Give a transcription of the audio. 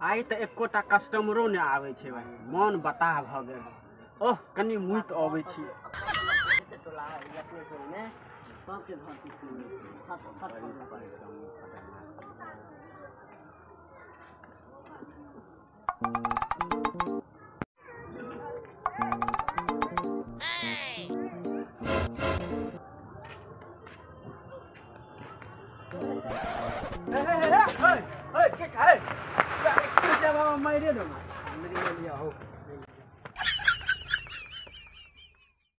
आइ तऽ एकोटा कस्टमरो नहि आबै छै भाइ मन बता भऽ गेल ओह कनि मुइत अबै छी ले अंदर ही ले लिया हो